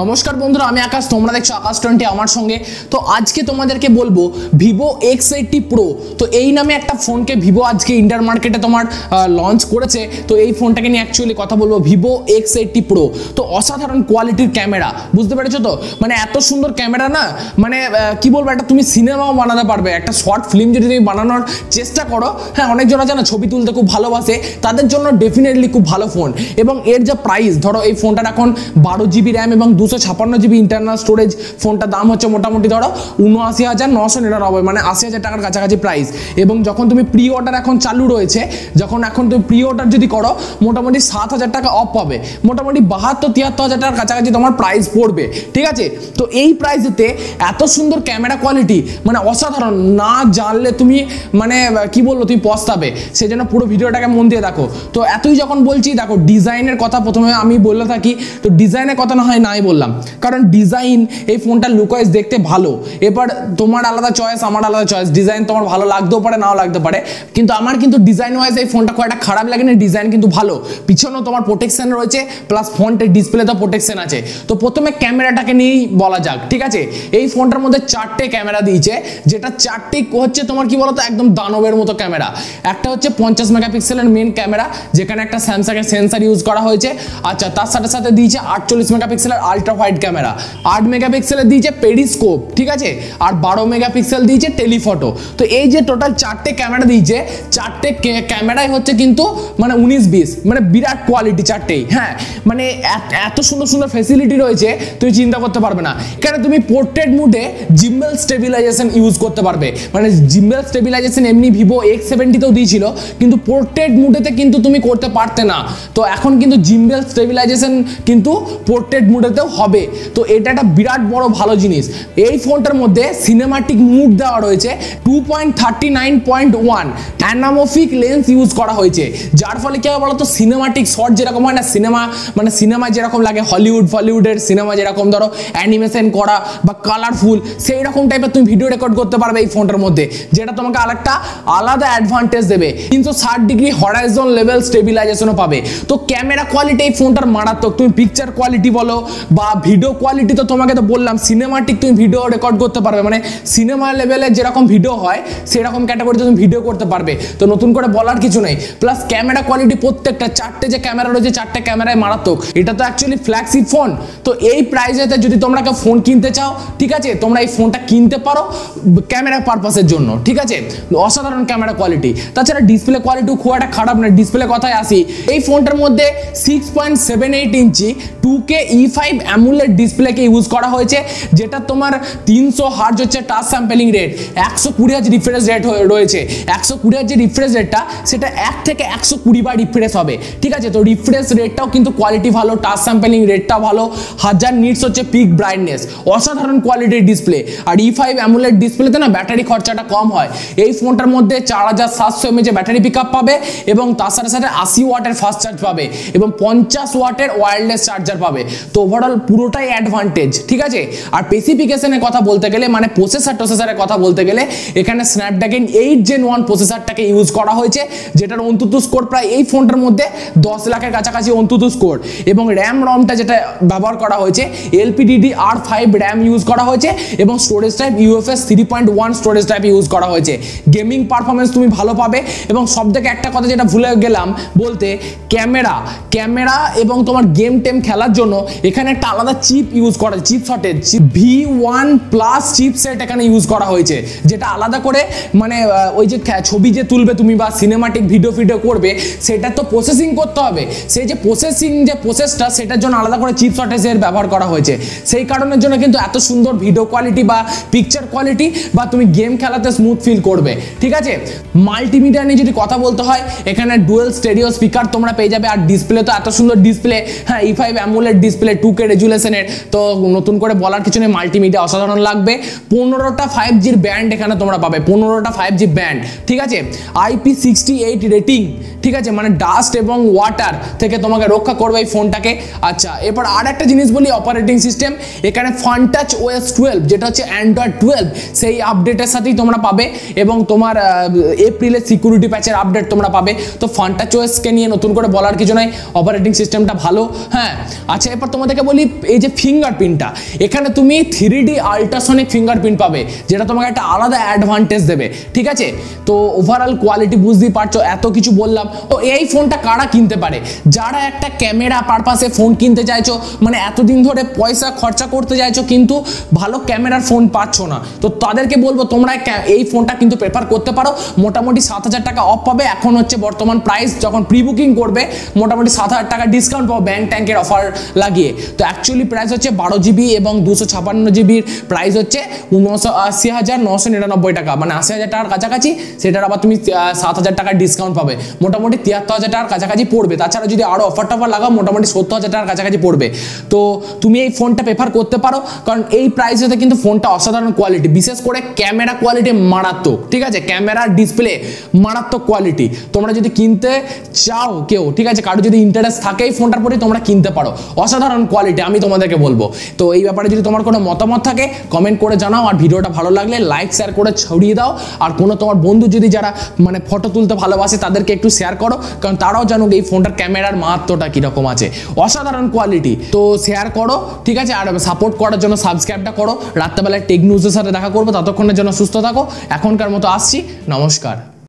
নমস্কার বন্ধুরা, আমি আকাশ, তোমরা দেখছ আকাশ টোয়েন্টি আমার সঙ্গে। তো আজকে তোমাদেরকে বলব, ভিভো এক্স এইটটি প্রো তো এই নামে একটা ফোনকে ভিভো আজকে ইন্টার মার্কেটে তোমার লঞ্চ করেছে। তো এই ফোনটাকে নিয়ে অ্যাকচুয়ালি কথা বলব, ভিভো এক্স এইটটি প্রো তো অসাধারণ কোয়ালিটির ক্যামেরা বুঝতে পেরেছ তো? মানে এত সুন্দর ক্যামেরা না মানে কি বলব, একটা তুমি সিনেমাও বানাতে পারবে। একটা শর্ট ফিল্ম যদি তুমি বানানোর চেষ্টা করো হ্যাঁ অনেকজন আছে না, ছবি তুলতে খুব ভালোবাসে, তাদের জন্য ডেফিনেটলি খুব ভালো ফোন এবং এর যা প্রাইস ধরো এই ফোনটার এখন বারো জিবি র্যাম এবং দুশো ছাপান্ন জিবি ইন্টারনাল স্টোরেজ ফোনটার দাম হচ্ছে মোটামুটি ধরো উনআশি হাজার নশো নিরানব্বই মানে আশি হাজার টাকার কাছাকাছি প্রাইস এবং যখন তুমি প্রি অর্ডার এখন চালু রয়েছে, যখন এখন তুমি প্রি অর্ডার যদি করো, মোটামুটি সাত হাজার টাকা অফ পাবে। মোটামুটি বাহাত্তর, তিয়াত্তর হাজার টাকার কাছাকাছি তোমার প্রাইস পড়বে। ঠিক আছে? তো এই প্রাইসেতে এত সুন্দর ক্যামেরা কোয়ালিটি মানে অসাধারণ, না জানলে তুমি মানে কি বলল তুমি পস্তাবে। সেই জন্য পুরো ভিডিওটাকে মন দিয়ে দেখো। তো এতই যখন বলছি, দেখো ডিজাইনের কথা প্রথমে আমি বলে থাকি, তো ডিজাইনের কথা না হয় নাই বললাম। কারণ ডিজাইন এই ফোনটার লুকওয়াইজ দেখতে ভালো। এবার তোমার আলাদা চয়েস আমার আলাদা চয়েস ডিজাইন তোমার ভালো লাগতেও পারে, নাও লাগতে পারে। কিন্তু আমার কিন্তু ডিজাইন ওয়াইজ এই ফোনটা খুব একটা খারাপ লাগে না ডিজাইন কিন্তু ভালো। পিছনেও তোমার প্রোটেকশন রয়েছে প্লাস ফোনটের ডিসপ্লেতেও প্রোটেকশন আছে। তো প্রথমে ক্যামেরাটাকে নিয়েই বলা যাক, ঠিক আছে? এই ফোনটার মধ্যে চারটে ক্যামেরা দিয়েছে, যেটা চারটে হচ্ছে তোমার কি বলতো, একদম দানবের মতো ক্যামেরা একটা হচ্ছে পঞ্চাশ মেগাপিক্সেলের মেন ক্যামেরা যেখানে একটা স্যামসাংয়ের সেন্সার ইউজ করা হয়েছে। আচ্ছা তার সাথে সাথে দিয়েছে আটচল্লিশ মেগাপিক্সেলের আলট্রা হোয়াইট ক্যামেরা আট মেগাপিক্সেলের দিয়েছে পেরিস্কোপ ঠিক আছে? আর বারো মেগাপিক্সেল দিয়েছে টেলিফটো তো এই যে টোটাল চারটে ক্যামেরা দিয়েছে, চারটে ক্যামেরাই হচ্ছে কিন্তু মানে উনিশ বিশ মানে বিরাট কোয়ালিটি চারটেই হ্যাঁ? মানে এত সুন্দর সুন্দর ফেসিলিটি রয়েছে তুমি চিন্তা করতে পারবে না। কেন তুমি পোর্ট্রেট মুডে জিম্বেল স্টেবিলাইজেশন ইউজ করতে পারবে। মানে জিম্বেল স্টেবিলাইজেশন এমনি ভিভো এক্স সেভেন্টিতেও দিয়েছিল, কিন্তু পোর্ট্রেট মুডেতে কিন্তু তুমি করতে পারতে না। তো এখন কিন্তু জিম্বেল স্টেবিলাইজেশন কিন্তু পোর্ট্রেট মুডেতেও হবে। তো এটা একটা বিরাট বড় ভালো জিনিস। এই ফোনটার মধ্যে সিনেমাটিক মুড দেওয়া রয়েছে two point thirty nine point one anamorphic lens use করা হয়েছে। যার ফলে কি হবে বলতো? সিনেমাটিক শট যেরকম হয় না সিনেমা মানে সিনেমা যেরকম লাগে হলিউড ফলিউডের সিনেমা যেরকম ধরো অ্যানিমেশন করা বা কালারফুল সেই রকম টাইপের তুমি ভিডিও রেকর্ড করতে পারবে এই ফোনটার মধ্যে। যেটা তোমাকে আরেকটা আলাদা অ্যাডভান্টেজ দেবে। তিনশো ষাট ডিগ্রি হরাইজন লেভেল স্টেবিলাইজেশনও পাবে। তো ক্যামেরা কোয়ালিটি এই ফোনটার মারাত্মক। তুমি পিকচার কোয়ালিটি বলো বা ভিডিও কোয়ালিটি তো তোমাকে তো বললাম সিনেমাটিক তুমি ভিডিও রেকর্ড করতে পারবে। মানে সিনেমা লেভেলে যেরকম ভিডিও হয়, সেরকম ক্যাটাগরিতে তুমি ভিডিও করতে পারবে। তো নতুন করে বলার কিছু নেই। প্লাস ক্যামেরা কোয়ালিটি প্রত্যেকটা, চারটে যে ক্যামেরা রয়েছে, চারটে ক্যামেরায় মারাত্মক। এটা তো অ্যাকচুয়ালি ফ্ল্যাগশিপ ফোন তো এই প্রাইজেতে যদি তোমরা কেউ ফোন কিনতে চাও, ঠিক আছে? তোমরা এই ফোনটা কিনতে পারো ক্যামেরা পারপাসের জন্য, ঠিক আছে? অসাধারণ ক্যামেরা কোয়ালিটি তাছাড়া ডিসপ্লে কোয়ালিটিও খুব একটা খারাপ না ডিসপ্লে কথায় আসি। এই ফোনটার মধ্যে six point seven eight inch two K E five AMOLED ডিসপ্লেকে use করা হয়েছে, যেটা তোমার তিনশো হার্জ হচ্ছে টাচ স্যাম্পেলিং রেট একশো কুড়ি হাজার রিফ্রেশ রেট রয়েছে। একশো কুড়ি হাজার রিফ্রেশ রেটটা সেটা এক থেকে একশো কুড়ি বার রিফ্রেশ হবে। ঠিক আছে? তো রিফ্রেশ রেটটাও কিন্তু কোয়ালিটি ভালো টাচ স্যাম্পেলিং রেটটা ভালো, হাজার নিটস হচ্ছে পিক ব্রাইটনেস অসাধারণ কোয়ালিটির ডিসপ্লে আর ই ফাইভ অ্যামুলেট ডিসপ্লেতে না ব্যাটারি খরচাটা কম হয়। এই ফোনটার মধ্যে চার হাজার সাতশো এমএচে ব্যাটারি পিক পাবে এবং তার সাথে সাথে আশি ওয়াটের ফাস্ট চার্জ পাবে এবং পঞ্চাশ ওয়াটের ওয়্যারলেস চার্জার পাবে। তো ওভারঅল পুরোটাই অ্যাডভান্টেজ ঠিক আছে? আর স্পেসিফিকেশনের কথা বলতে গেলে মানে প্রসেসর টোসেসরের কথা বলতে গেলে, এখানে স্ন্যাপড্রাগন এইট জেন ওয়ান প্রসেসরটাকে ইউজ করা হয়েছে, যেটার অন্তত স্কোর প্রায় এই ফোনটার মধ্যে দশ লাখের কাছাকাছি অন্তত স্কোর এবং র্যাম রমটা যেটা ব্যবহার করা হয়েছে এলপিডিডি আর ফাইভ র্যাম ইউজ করা হয়েছে এবং storage type UFS three point one storage type use করা হয়েছে। গেমিং পারফরমেন্স তুমি ভালো পাবে এবং সব থেকে একটা কথা যেটা ভুলে গেলাম বলতে, ক্যামেরা ক্যামেরা এবং তোমার গেম টেম খেলার জন্য এখানে একটা আলাদা চিপ ইউজ করা চিপ শটের V one plus chip set এখানে ইউজ করা হয়েছে, যেটা আলাদা করে মানে ওই যে ছবি যে তুলবে তুমি বা সিনেমাটিক ভিডিও ফিডিও করবে, সেটা তো প্রসেসিং করতে হবে। সেই যে প্রসেসিং যে প্রসেসটা সেটার জন্য আলাদা করে চিপ শটেজের ব্যবহার করা হয়েছে। সেই কারণের জন্য কিন্তু এত সুন্দর ভিডিও কোয়ালিটি বা পিকচার কোয়ালিটি বা তুমি গেম খেলাতে স্মুথ ফিল করবে। ঠিক আছে? মাল্টিমিডিয়া নিয়ে যদি কথা বলতে হয়, এখানে ডুয়েল স্টেডিও স্পিকার তোমরা পেয়ে যাবে, আর ডিসপ্লে তো এত সুন্দর ডিসপ্লে হ্যাঁ E five AMOLED display two K রেজুলেশনের। তো নতুন করে বলার কিছু নেই মাল্টিমিডিয়া অসাধারণ লাগবে। পনেরোটা ফাইভ জির ব্যান্ড এখানে তোমরা পাবে, পনেরোটা ফাইভ জি ব্যান্ড ঠিক আছে? আইপি সিক্সটি এইট রেটিং ঠিক আছে? মানে ডাস্ট এবং ওয়াটার থেকে তোমাকে রক্ষা করবে এই ফোনটাকে। আচ্ছা এরপর আর একটা জিনিস বলি অপারেটিং সিস্টেম এখানে ফানটাচ ওএস টুয়েলভ যেটা হচ্ছে অ্যান্ড্রয়েড টুয়েলভ সেই আপডেটের সাথেই তোমরা পাবে এবং তোমার এপ্রিলের সিকিউরিটি প্যাচের আপডেট তোমরা পাবে। তো ফানটাচ ওএসকে নিয়ে নতুন করে বলার কিছু নাই অপারেটিং সিস্টেমটা ভালো হ্যাঁ? আচ্ছা এরপর তোমাদেরকে বলি এই যে ফিঙ্গারপ্রিন্টটা এখানে তুমি থ্রি ডি আল্ট্রাসনিক ফিঙ্গারপ্রিন্ট পাবে, যেটা তোমাকে একটা আলাদা অ্যাডভান্টেজ দেবে, ঠিক আছে? তো ওভারঅল কোয়ালিটি বুঝতেই পারছ, এত কিছু বললাম। তো এই ফোনটা কারা কিনতে পারে? যারা একটা ক্যামেরা পারপাসে ফোন কিনতে চাইছো মানে এতদিন ধরে পয়সা খরচা করতে চাইছো, কিন্তু ভালো ক্যামেরার ফোন পাচ্ছ না। তো তাদেরকে বলব, তোমরা এই ফোনটা কিন্তু প্রেফার করতে পারো। মোটামুটি সাত হাজার টাকা অফ পাবে। এখন হচ্ছে বর্তমান প্রাইস যখন প্রি বুকিং করবে, মোটামুটি সাত হাজার টাকা ডিসকাউন্ট পাবো ব্যাংক ট্যাঙ্কের অফার লাগিয়ে। তো অ্যাকচুয়ালি প্রাইস হচ্ছে বারো জিবি এবং দুশো ছাপান্ন জিবির প্রাইস হচ্ছে উনশো আশি হাজার নশো নিরানব্বই টাকা। মানে আশি হাজার টাকার কাছাকাছি সেটার আবার তুমি সাত হাজার টাকার ডিসকাউন্ট পাবে। মোটামুটি তিয়াত্তর হাজার টাকার কাছাকাছি পড়বে। তাছাড়া যদি আরও অফার টফার লাগাও, মোটামুটি সত্তর হাজার টাকার কাছাকাছি পড়বে। তো তুমি এই ফোনটা প্রেফার করতে পারো, কারণ এই প্রাইসেতে কিন্তু ফোনটা অসাধারণ কোয়ালিটি বিশেষ করে ক্যামেরা কোয়ালিটি মারাত্মক, ঠিক আছে? ক্যামেরার ডিসপ্লে মারাত্মক কোয়ালিটি তোমরা যদি কিনতে চাও কেউ, ঠিক আছে? কারও যদি ইন্টারেস্ট থাকে এই ফোনটার প্রতি, তোমরা কিনতে পারো। অসাধারণ কোয়ালিটি আমি তোমাদেরকে বলব। তো এই ব্যাপারে যদি তোমার কোনো মতামত থাকে কমেন্ট করে জানাও। আর ভিডিওটা ভালো লাগলে লাইক শেয়ার করে ছড়িয়ে দাও। আর কোনো তোমার বন্ধু যদি যারা মানে ফটো তুলতে ভালোবাসে, তাদেরকে একটু শেয়ার করো। কারণ তারাও জানুক এই ফোনটার ক্যামেরার মাহাত্মটা কীরকম আছে। অসাধারণ কোয়ালিটি তো শেয়ার করো, ঠিক আছে? আর সাপোর্ট করার জন্য সাবস্ক্রাইবটা করো। রাত্রেবেলায় টেক নিউজের সাথে দেখা করব। ততক্ষণের জন্য সুস্থ থাকো। এখনকার মতো আসছি। নমস্কার।